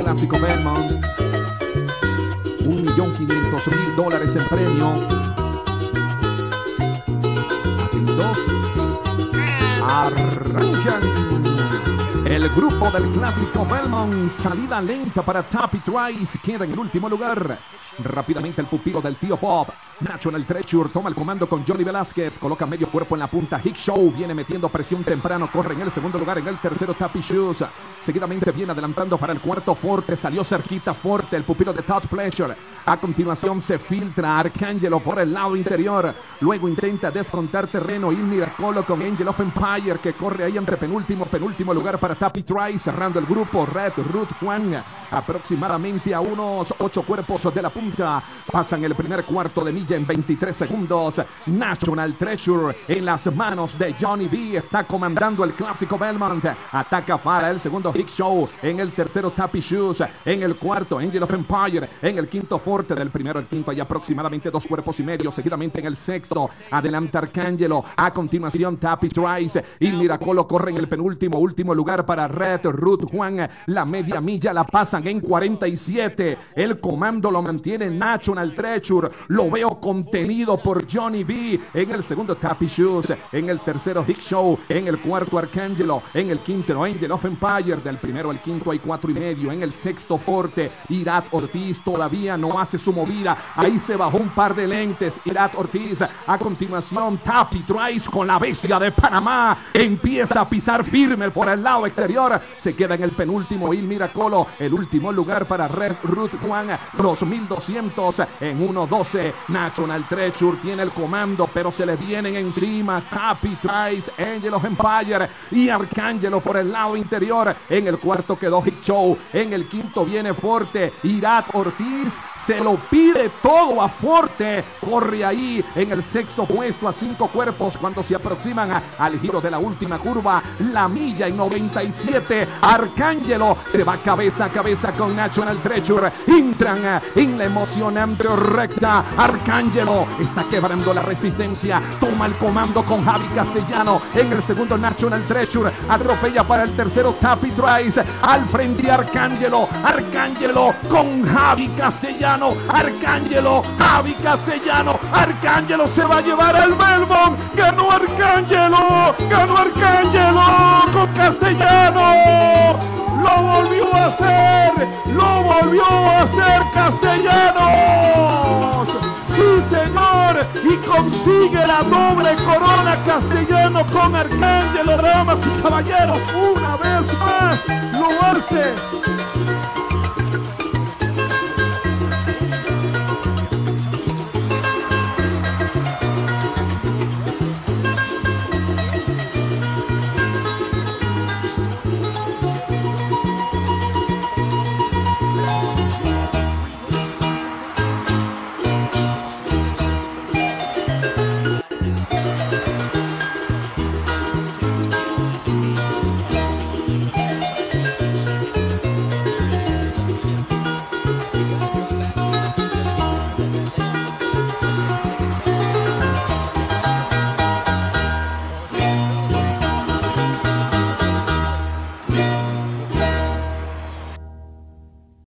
Clásico Belmont. Un millón quinientos mil dólares en premio. Atentos. Arrancan. El grupo del clásico Belmont, salida lenta para Tappy Trice, queda en el último lugar. Rápidamente el pupilo del tío Bob. Nacho en el Treasure toma el comando con Johnny Velázquez. Coloca medio cuerpo en la punta. Show viene metiendo presión temprano. Corre en el segundo lugar. En el tercero, Tappy Shoes. Seguidamente viene adelantando para el cuarto Forte. Salió cerquita Forte, el pupilo de Todd Pleasure. A continuación se filtra Arcángelo por el lado interior. Luego intenta descontar terreno. Y Miracolo con Angel of Empire que corre ahí entre penúltimo, penúltimo lugar para Tappy Trice. Cerrando el grupo. Red Root Juan aproximadamente a unos ocho cuerpos de la punta. Pasan el primer cuarto de milla en 23 segundos. National Treasure en las manos de Johnny B está comandando el clásico Belmont. Ataca para el segundo Big Show. En el tercero Tappy Shoes. En el cuarto Angel of Empire. En el quinto Forte del primero al quinto hay aproximadamente dos cuerpos y medio. Seguidamente en el sexto adelanta Arcángelo. A continuación Tappy Trice y Miracolo corre en el penúltimo último lugar para Red Root Juan. La media milla la pasan en 47. El comando lo mantiene National Treasure. Lo veo contenido por Johnny B. En el segundo Tappy Shoes. En el tercero Hick Show. En el cuarto Arcángelo. En el quinto Angel of Empire. Del primero al quinto hay cuatro y medio. En el sexto Forte. Irat Ortiz todavía no hace su movida. Ahí se bajó un par de lentes. Irat Ortiz. A continuación Tappy Trice con la bestia de Panamá. Empieza a pisar firme por el lado exterior. Se queda en el penúltimo Il Miracolo. El último lugar para Red Root Juan. 2200 en 1.12. National Treasure tiene el comando, pero se le vienen encima. Tappy Trice, Angel of Empire y Arcángelo por el lado interior. En el cuarto quedó Hit Show. En el quinto viene Forte. Irat Ortiz se lo pide todo a Forte. Corre ahí en el sexto puesto a cinco cuerpos cuando se aproximan a- al giro de la última curva. La milla en 97. Arcángelo se va cabeza a cabeza con National Treasure. Entran eh, en la emocionante recta. Arcángelo está quebrando la resistencia. Toma el comando con Javi Castellano. En el segundo National Treasure. Atropella para el tercero Tappy Trice. Al frente Arcángelo. Arcángelo con Javi Castellano. Arcángelo. Javi Castellano. Arcángelo se va a llevar al Belmont. Ganó Arcángelo. Ganó Arcángelo con Castellano. Lo volvió a hacer. Lo volvió a hacer Castellanos. Y consigue la doble corona castellano con Arcángelo, damas y caballeros. Una vez más lo hace.